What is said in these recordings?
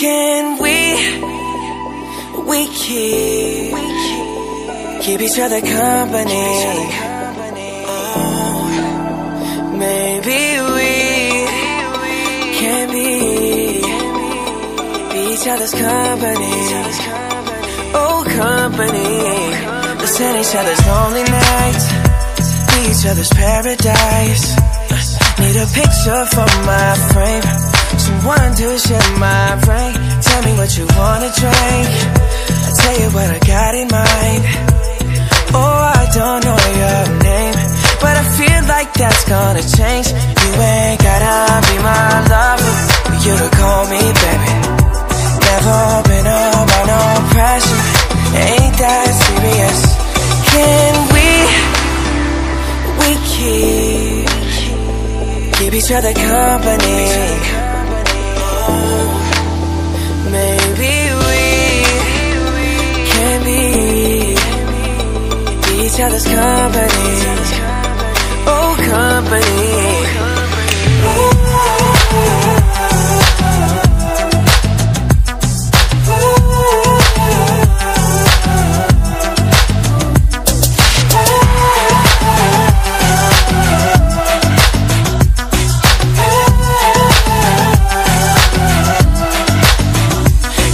Can we, we keep, keep each other company? Oh, maybe we can be, be each other's company. Oh, company. Let's each other's lonely nights, be each other's paradise. Need a picture for my frame, someone to share my brain. Tell me what you wanna drink. I tell you what I got in mind. Oh, I don't know your name, but I feel like that's gonna change. You ain't gotta be my lover, but you to call me baby. Never been under no pressure, ain't that serious? Can we, we keep, keep each other company? Other's company. Oh, company.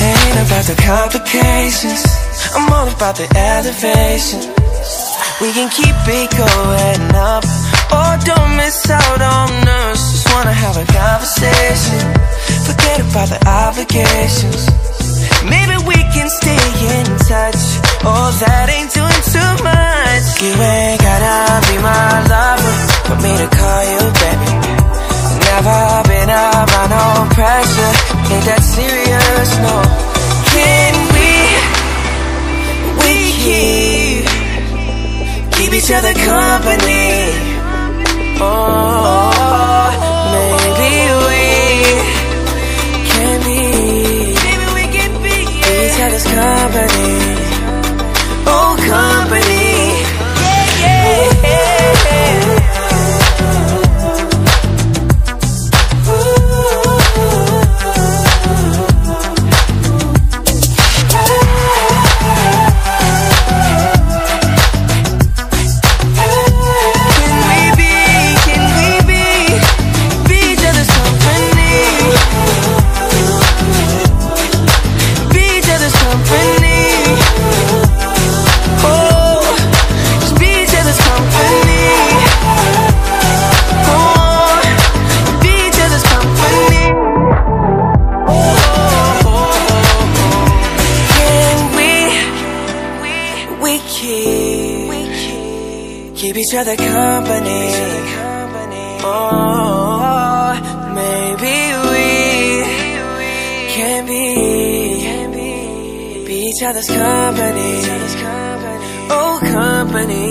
Ain't about the complications. I'm all about the elevation. We can keep it going up. Oh, don't miss out on us. Just wanna have a conversation. Forget about the obligations. Maybe we can stay other company. Oh, each other company? Oh, maybe we can be, be each other's company. Oh, company.